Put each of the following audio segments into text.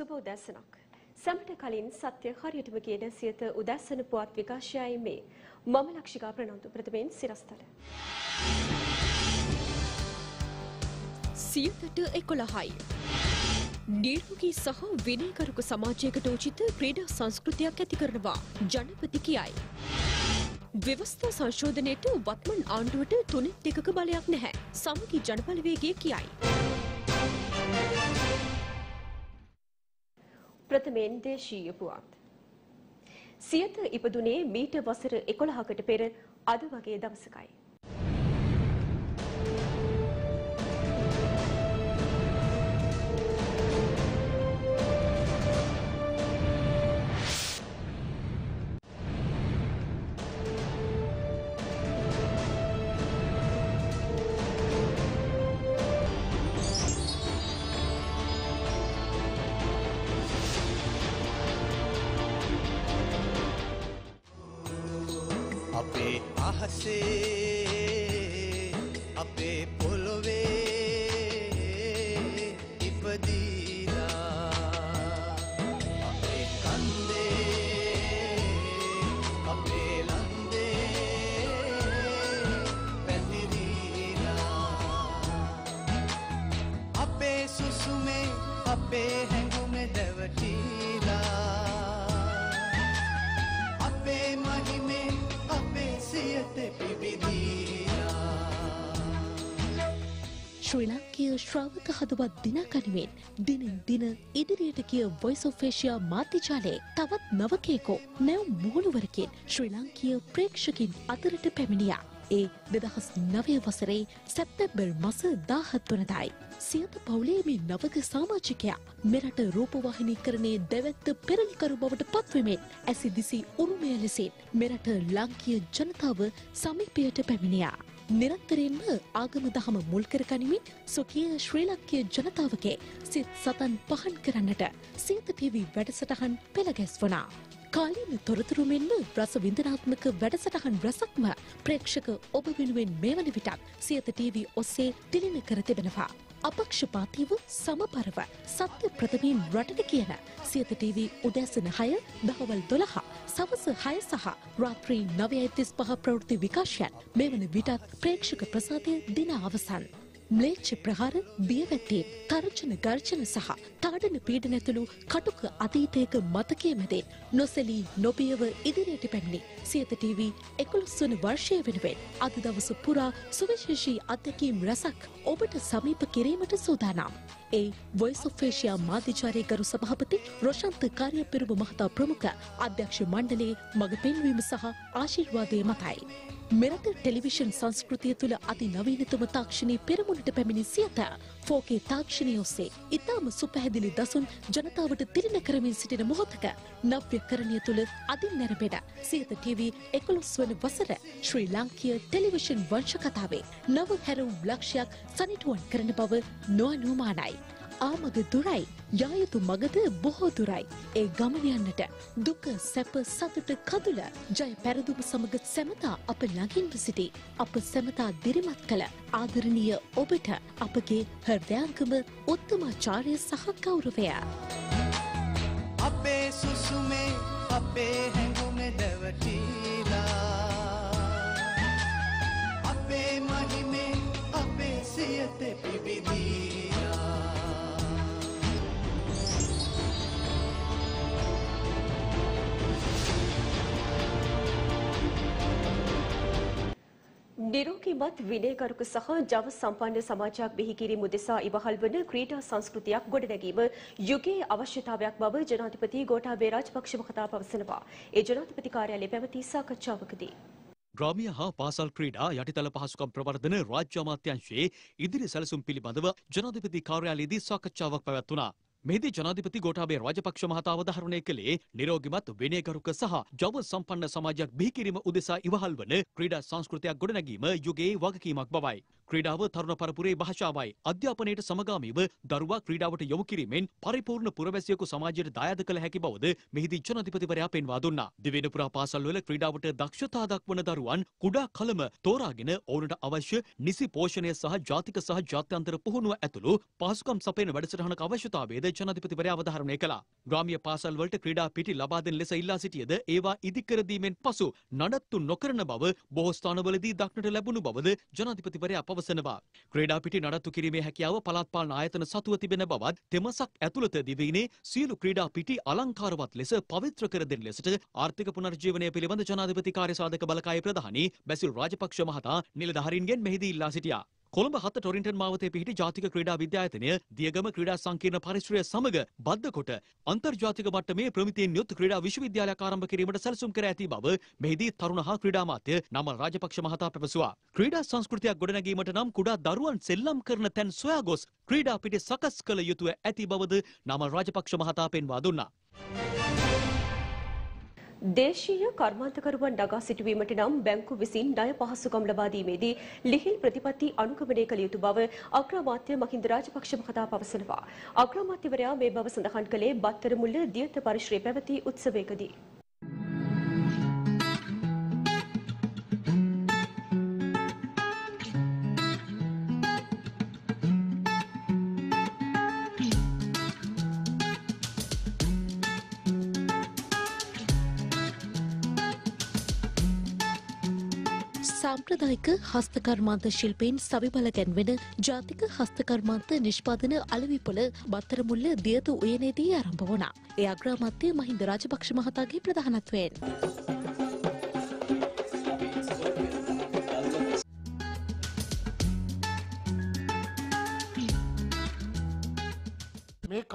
ආයුබෝවන් සුබ උදැසනක්. සැමට කලින් සත්‍ය හරියටම කියන සියත උදැසන පුවත් විකාශයයි මේ. මම ලක්ෂිකා ප්‍රනන්දු ප්‍රථමයෙන් සිරස්තල. සියතට එකොළහයි. නිරෝගී සහ විනයකරුක සමාජයකට උචිත ක්‍රීඩා සංස්කෘතියක් ඇති කරනවා ජනපති කියයි. ව්‍යවස්ථා සංශෝධනයට වත්මන් ආණ්ඩුවට තුනෙත් දෙකක බලයක් නැහැ. සමගි ජනබලවේගය කියයි. ප්‍රථමයෙන් දේශීය පුවත්. සියත ඉපදුනේ මීට වසර 11කට පෙර අද වගේ දවසකයි. අහසේ අපේ පොළොවේ ඉපදීලා. අපේ කන්දේ අපේ ලන්දේ පැතිරීලා. අපේ සුසුමේ අපේ හැඟුමේ ශ්‍රී ලංකීය ශ්‍රාවක හදවත් දිනාගනිමින් දිනෙන් දින ඉදිරියට ගිය වොයිස් ඔෆ් ඒෂියා මාධ්‍යජාලයේ තවත් නවකයෙකු නැව් මුහුණුවරකින් ශ්‍රී ලංකීය ප්‍රේක්ෂකින් අතරට පැමිණියා. ඒ දෙදහස් නවය වසරේ සැප්තැම්බර් මස දාහත් වනදායි. සියත පවුලේ මේ නවක සාමාජිකයා මෙරට රූපවාහිනීකරණයේ දැවැත්ත පෙරලිකරු බවට පත්වමින් ඇසි දිසි උරුමය ලෙසින් මෙරට ලංකීය ජනතාව සමීපයට පැමිණියා. නිරන්තරයෙන්ම ආගම දහම මුල් කර ගනිමින් සොකීය ශ්‍රී ලංකීය ජනතාවගේ සිත් සතන් පහන් කරන්නට සියත TV වැඩසටහන් පෙළගැස්වනා. කාලීන තොරතුරු මෙන්ම රස වින්දනාත්මක වැඩසටහන් රසක්ම ප්‍රේක්ෂක ඔබ වෙනුවෙන් මේ වන විටත් සියත TV ඔස්සේ තිලින කර තිබෙනවා. අපක්ෂපාතීව සමපරව සත්‍ය ප්‍රථමයෙන් රටට කියන සියත TV උදැසන හය දහවල් දොළහා සවස හය සහ රාත්‍රී නවයයි තිස් පහ ප්‍රවෘත්ති විකාශයන් මෙවන විටත් ප්‍රේක්ෂක ප්‍රසාදය දින අවසන්. ම්ලේච්ච ප්‍රහාර බියවැත්තේ තර්ජන ගර්ජන සහ තාඩන පීඩන ඇතුළු කටුක අතීතයක මතකය මැදෙන් නොසැලී නොබියව ඉදිරියට පැමිණි සියත TV එකොළොස් වන වර්ෂය වෙනුවෙන් අද දවස පුරා සුවිශේෂී අත්දැකීම් රැසක් ඔබට සමීප කිරීමට සූදානම්. ඒ වොයිස් ඔෆ් ඒෂියා මාධ්‍යචාරය ගරු සභාපති රොෂන්ත කාර්යපෙරුම මහතා ප්‍රමුඛ අධ්‍යක්ෂ මණ්ඩලයේ මඟ පෙන්වීම සහ ආශිර්වාදය මතයි. මෙරට ටෙලිවිෂන් සංස්කෘතිය තුළ අති නවීනතම තාක්ෂණය පෙරමුණට පැමිණි සියත ෆෝකේ තාක්ෂණය ඔස්සේ ඉතාම සුපැහැදිලි දසුන් ජනතාවට තිරින කරමින් සිටින මොහොතක නව්‍යකරණය තුළ අදින් නැරපෙන සියත TV එකොළොස් වන වසර ශ්‍රී ලංකීය ටෙලිවිෂන් වංශ කතාවේ නව හැරවුම් ලක්ෂයක් සනිටුවන් කරන බව නොඅනුමානයි. ආමග දුරයි යායුතු මගද බොහෝ දුරයි. ඒ ගමන යන්නට දුක සැප සතුට කදුල ජය පැරදුම සමග සැමතා අප ළඟින්ව සිටි. අප සැමතා දිරිමත් කළ ආදරණීය ඔබට අපගේ හෘදයාංගම උත්තමාචාරය සහ ගෞරවය. අපේ සුසුමේ අපේ හැඟුමේ දැවටීලා නිරෝගීමත් විනයගරුක සහ ජව සම්පන්න සමාජයක් බිහි කිරීම උදෙසා ඉවහල් වන ක්‍රීඩා සංස්කෘතියක් ගොඩනැගීම යුගයේ අවශ්‍යතාවයක් බව ජනාධිපති ගෝඨාභය රාජපක්ෂ මහතා පවසනවා. ඒ ජනාධිපති කාර්යාලයේ පැවති සාකච්ඡාවකදී ග්‍රාමිය හා පාසල් ක්‍රීඩා යටිතල පහසුකම් ප්‍රවර්ධන රාජ්‍ය අමාත්‍යංශයේ ඉදිරි සැලසුම් පිළිබඳව ජනාධිපති කාර්යාලයේදී සාකච්ඡාවක් පැවැත්වුණා. මෙහිදී ජනාධිපති ගෝඨාභය රාජපක්ෂ මහතා අවධාරණය කළේ නිරෝගිමත් විනයගරුක සහ ජව සම්පන්න සමාජයක් බිහි කිරීම උදෙසා ඉවහල් වන ක්‍රීඩා සංස්කෘතියක් ගොඩනැගීම යුගයේ වගකීමක් බවයි. ක්‍රීඩාව තරුණ පරපුරේ භාෂාවයි. අධ්‍යාපනයට සමගාමීව දරුවා ක්‍රීඩාවට යොමු කිරීමෙන් පරිපූර්ණ පුරවැසියෙකු සමාජයට දායාද කළ හැකි බවද මෙහිදී ජනාධිපතිවරයා පෙන්වා දුන්නා. දිවෙන පුරා පාසල්වල ක්‍රීඩාවට දක්ෂතා දක්වන දරුවන් කුඩා කලම තෝරාගෙන ඔවුනට අවශ්‍ය නිසි පෝෂණය සහ ජාතික සහ ජාත්‍යන්තර පුහුණුව ඇතුළු පහසුකම් සපයන වැඩසටහනක අවශ්‍යතාවයද ජනාධිපතිවරයා අවධාරණය කළා. ග්‍රාමීය පාසල්වලට ක්‍රීඩා පිටි ලබා දෙන ලෙස ඉල්ලා සිටියද ඒවා ඉදිකර දීමෙන් පසු නඩත්තු නොකරන බව බොහෝ ස්ථානවලදී දක්නට ලැබුණු බවද ජනාධිපතිවරයා පවසනවා. ක්‍රීඩා පිටි නඩත්තු කිරීමේ හැකියාව පළාත් පාලන ආයතන සතුව තිබෙන බවත් තෙමසක් ඇතුළත දිවයිනේ සියලු ක්‍රීඩා පිටි අලංකාරවත් ලෙස පවිත්‍ර කර දෙන ලෙසට ආර්ථික පුනර්ජීවනය පිළිබඳ ජනාධිපති කාර්යසාධක බලකායේ ප්‍රධානී බැසිල් රාජපක්ෂ මහතා නිලධාරීන්ගෙන් මෙහිදී ඉල්ලා සිටියා. කොළඹ හත ටොරින්ටන් මාවතේ පිහිටි ජාතික ක්‍රීඩා විද්‍යායතනය දියගම ක්‍රීඩා සංකීර්ණ පරිශ්‍රය සමග බද්ධ කොට අන්තර්ජාතික මට්ටමේ ප්‍රමිතියෙන් යුත් ක්‍රීඩා විශ්වවිද්‍යාලයක් ආරම්භ කිරීමට සැලසුම් කර ඇති බව මෙහිදී තරුණ හා ක්‍රීඩා මාත්‍ය නමල් රාජපක්ෂ මහතා පැවසුවා. ක්‍රීඩා සංස්කෘතියක් ගොඩනැගීමට නම් කුඩා දරුවන් සෙල්ලම් කරන තැන් සොයා ගොස් ක්‍රීඩා පිටි සකස් කළ යුතුව ඇති බවද නමල් රාජපක්ෂ මහතා පෙන්වා දුන්නා. දේශීය කර්මාන්තකරුවන් නගා සිටුවීමට නම් බැංකු විසින් ණය පහසුකම් ලබා දීමේදී ලිහිල් ප්‍රතිපත්ති අනුගමනය කළ යුතු බව අග්‍රාමාත්‍ය මහින්ද රාජපක්ෂ මහතා පවසනවා. අග්‍රාමාත්‍යවරයා මේ බව සඳහන් කළේ බත්තරමුල්ල දියත පරිශ්‍රයේ පැවති උත්සවයකදී. සාම්ප්‍රදායික හස්තකර්මාන්ත ශිල්පයෙන් සවිබල ගැන්වෙන ජාතික හස්තකර්මාන්ත නිෂ්පාදන අලවිපොල බත්තරමුල්ල දියතු උයනේදී ආරම්භ වුණා. ඒ අග්‍රාමාත්‍ය මහින්ද රාජපක්ෂ මහතාගේ ප්‍රධානත්වයෙන්.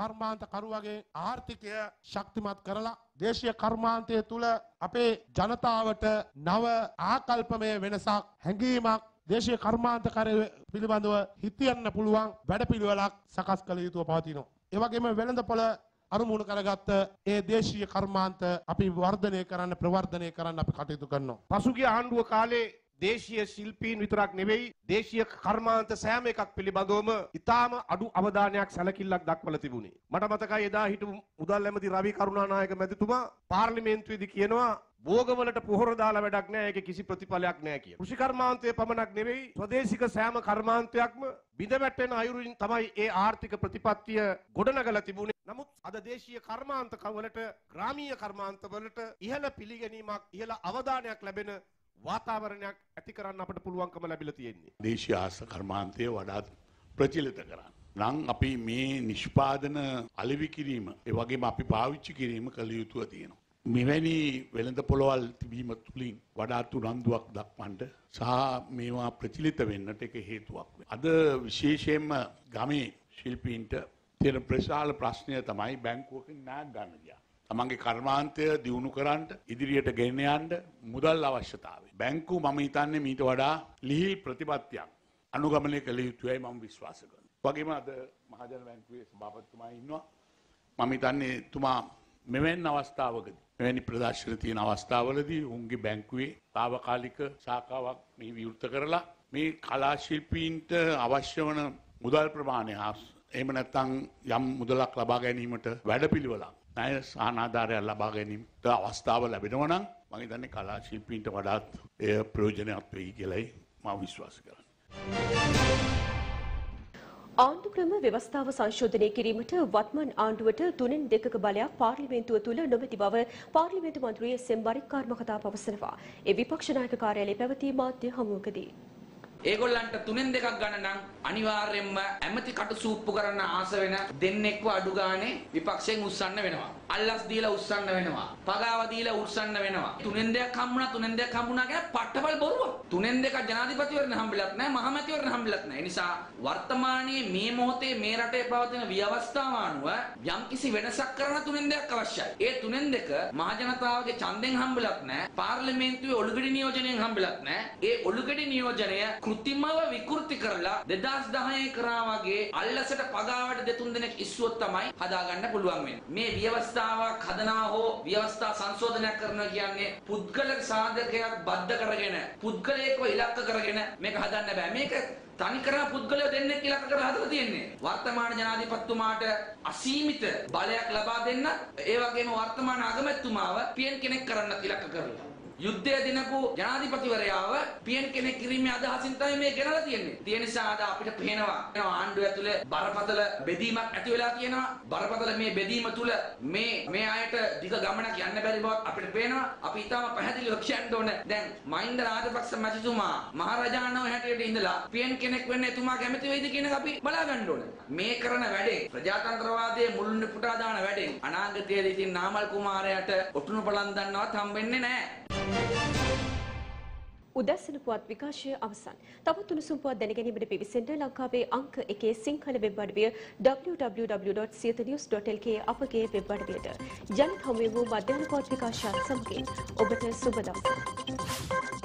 කර්මාන්ත කරුවගේ ආර්ථිකය ශක්තිමත් කරලා දේශීය කර්මාන්තය තුළ අපේ ජනතාවට නව ආකල්පමය වෙනසක් හැඟීමක් දේශීය කර්මාන්ත කරය පිළිබඳව හිතියන්න පුළුවන් වැඩපිළිවෙලක් සකස් කළ යුතුව පවතිනවා. ඒ වගේම වෙළඳපොළ අරමුණු කරගත්ත ඒ දේශීය කර්මාන්ත අපි වර්ධනය කරන්න ප්‍රවර්ධනය කරන්න අපි කටයුතු කරනවා. පසුගිය ආණ්ඩුව කාලේ දේශීය ශිල්පීන් විතරක් නෙවෙයි දේශීය කර්මාන්ත සෑම එකක් පිළිබඳවම ඉතාම අඩු අවධානයක් සැලකිල්ලක් දක්වලා තිබුණේ. මට මතකයි එදා හිටපු මුදල් ඇමති රවි කරුණානායක මැතිතුමා පාර්ලිමේන්තුවේදී කියනවා භෝගවලට පොහොර දාලා වැඩක් නැහැ ඒකේ කිසි ප්‍රතිඵලයක් නැහැ කියලා. කෘෂි කර්මාන්තය පමණක් නෙවෙයි ස්වදේශික සෑම කර්මාන්තයක්ම බිඳ වැටෙන අයුරින් තමයි ඒ ආර්ථික ප්‍රතිපත්තිය ගොඩනගලා තිබුණේ. නමුත් අද දේශීය කර්මාන්ත වලට ග්‍රාමීය කර්මාන්ත වලට ඉහළ පිළිගැනීමක් ඉහළ අවධානයක් ලැබෙන වාතාවරණයක් ඇති කරන්න අපට පුළුවන්කම ලැබිලා තියෙන්නේ. දේශීය ආස කර්මාන්තය වඩාත් ප්‍රචලිත කරන්න. නම් අපි මේ නිෂ්පාදන අලෙවි කිරීම ඒ වගේම අපි පාවිච්චි කිරීම කළ යුතුව තියෙනවා. මෙවැනි වෙළඳ පොළවල් තිබීම තුළින් වඩාත් උනන්දුවක් දක්වන්නට සහ මේවා ප්‍රචලිත වෙන්නට එක හේතුවක්. අද විශේෂයෙන්ම ගමේ ශිල්පීන්ට තියෙන ප්‍රශාල ප්‍රශ්නය තමයි බැංකුවකින් නාක් ගන්න ගියා. තමන්ගේ කර්මාන්තය දියුණු කරන්නට ඉදිරියට ගෙන යන්න මුදල් අවශ්‍යතාවය. බැංකු මම හිතන්නේ මීට වඩා ලිහිල් ප්‍රතිපත්තියක් අනුගමනය කළ යුතුයයි මම විශ්වාස කරනවා. වගේම අද මහජන බැංකුවේ සභාපතිතුමා ඉන්නවා. මම හිතන්නේ තුමා මෙවැනි අවස්ථාවකදී මෙවැනි ප්‍රදර්ශන තියෙන අවස්ථාවලදී උන්ගේ බැංකුවේ తాවකාලික ශාඛාවක් මේ විවෘත කරලා මේ කලා ශිල්පීන්ට අවශ්‍ය වන මුදල් ප්‍රමාණය හා එහෙම නැත්නම් යම් මුදලක් ලබා ගැනීමට වැඩපිළිවෙලක් ණය සහනාධාරයක් ලබා ගැනීමට අවස්ථාව ලැබෙනවා නම් මම හිතන්නේ කලා ශිල්පීන්ට වඩාත් එය ප්‍රයෝජනවත් වෙයි කියලායි මම විශ්වාස කරන්නේ. ආණ්ඩුක්‍රම ව්‍යවස්ථාව සංශෝධනය කිරීමට වත්මන් ආණ්ඩුවට තුනෙන් දෙකක බලයක් පාර්ලිමේන්තුව තුළ නොමැති බව පාර්ලිමේන්තු මන්ත්‍රී එස්.එම්. බරික්කාර් මහතා පවසනවා. ඒ විපක්ෂ නායක කාර්යාලයේ පැවති මාධ්‍ය හමුවකදී. ඒගොල්ලන්ට තුනෙන් දෙකක් ගන්න නම් අනිවාර්යයෙන්ම ඇමති කටු සූප්පු කරන්න ආස වෙන දෙන්නෙක්ව අඩු ගානේ විපක්ෂයෙන් උස්සන්න වෙනවා. අල්ලස් දීලා උස්සන්න වෙනවා. පගාව දීලා උස්සන්න වෙනවා. තුනෙන් දෙකක් හම්බුණා තුනෙන් දෙකක් හම්බුණා කියන පට්ටපල් බොරුවක්. තුනෙන් දෙකක් ජනාධිපතිවරණ හම්බෙලත් නැහැ මහමැතිවරණ හම්බෙලත් නැහැ. ඒ නිසා වර්තමානයේ මේ මොහොතේ මේ රටේ පවතින ව්‍යවස්ථාව අනුව යම්කිසි වෙනසක් කරන තුනෙන් දෙකක් අවශ්‍යයි. ඒ තුනෙන් දෙක මහ ජනතාවගේ ඡන්දෙන් හම්බෙලත් නැහැ. පාර්ලිමේන්තුවේ ඔලුගෙඩි නියෝජනයෙන් හම්බෙලත් නැහැ. ඒ ඔලුගෙඩි නියෝජනය කෘත්‍රිමව විකෘති කරලා 2010 කරා වගේ අල්ලසට පගාවට දෙතුන් දෙනෙක් ඉස්සුවොත් තමයි හදාගන්න පුළුවන් වෙන්නේ. මේ ව්‍යවස්ථාවක් හදනවා හෝ ව්‍යවස්ථා සංශෝධනයක් කරනවා කියන්නේ පුද්ගල සාධකයක් බද්ධ කරගෙන පුද්ගලයෙක්ව ඉලක්ක කරගෙන මේක හදන්න බෑ. මේක තනිකරම පුද්ගලයෝ දෙන්නෙක් ඉලක්ක කරලා හදලා තියෙන්නේ. වර්තමාන ජනාධිපතිතුමාට අසීමිත බලයක් ලබා දෙන්න ඒ වගේම වර්තමාන අගමැතිතුමාව පියන් කෙනෙක් කරන්න ඉලක්ක කරලා. යුද්ධය දිනපු ජනාධිපතිවරයාව පියන් කෙනෙක් කිරීමේ අදහසින් තමයි මේ ගෙනලා තියෙන්නේ. ඒ නිසා අද අපිට පේනවා ආණ්ඩුව ඇතුලේ බරපතල බෙදීමක් ඇති වෙලා තියෙනවා. බරපතල මේ බෙදීම තුල මේ මේ අයට දිග ගමනක් යන්න බැරි බවත් අපිට පේනවා. අපි ඊටම පැහැදිලිව කියන්න ඕන. දැන් මහින්ද රාජපක්ෂ මැතිතුමා මහරජාණන් හැටියට ඉඳලා පියන් කෙනෙක් වෙන්න එතුමා කැමති වෙයිද කියන එක අපි බලා ගන්න ඕන. මේ කරන වැඩේ ප්‍රජාතන්ත්‍රවාදයේ මුළුල්ලේ පුටා දාන වැඩෙන් අනාගතයේදී ඉතින් නාමල් කුමාරයාට ඔටුනු බලන් දන්නවත් හම්බෙන්නේ නැහැ. උදැසන පුවත් විකාශය අවසන්. තවත් උණුසුම් පුවත් දැනගැනීමට පිවිසෙන්න ලංකාවේ අංක එකේ සිංහල වෙබ් අඩවිය www.siyanews.lk අපගේ වෙබ් අඩවියට. ජනිත හමුවේ වූ මධ්‍යහන පුවත් විකාශයත් සමගින් ඔබට සුබ දවසක්.